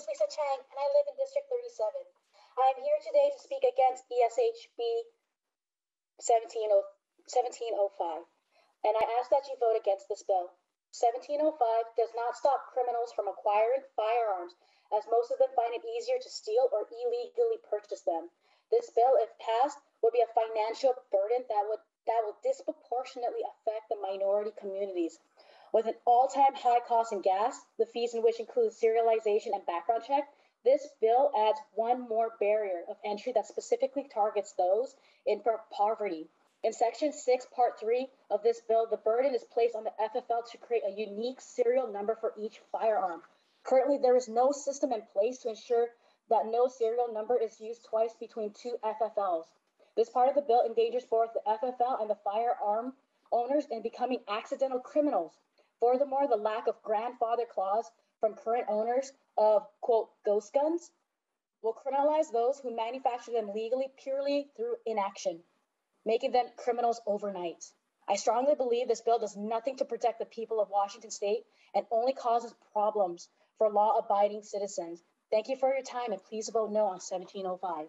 is Lisa Chang, and I live in District 37. I am here today to speak against ESHB 1705, and I ask that you vote against this bill. 1705 does not stop criminals from acquiring firearms, as most of them find it easier to steal or illegally purchase them. This bill, if passed, would be a financial burden that would that will disproportionately affect the minority communities. With an all-time high cost in gas, the fees in which include serialization and background check, this bill adds one more barrier of entry that specifically targets those in poverty. In Section 6, Part 3 of this bill, the burden is placed on the FFL to create a unique serial number for each firearm. Currently, there is no system in place to ensure that no serial number is used twice between two FFLs. This part of the bill endangers both the FFL and the firearm owners in becoming accidental criminals Furthermore, the lack of grandfather clause from current owners of, quote, ghost guns will criminalize those who manufacture them legally purely through inaction, making them criminals overnight. I strongly believe this bill does nothing to protect the people of Washington state and only causes problems for law abiding citizens. Thank you for your time and please vote no on 1705.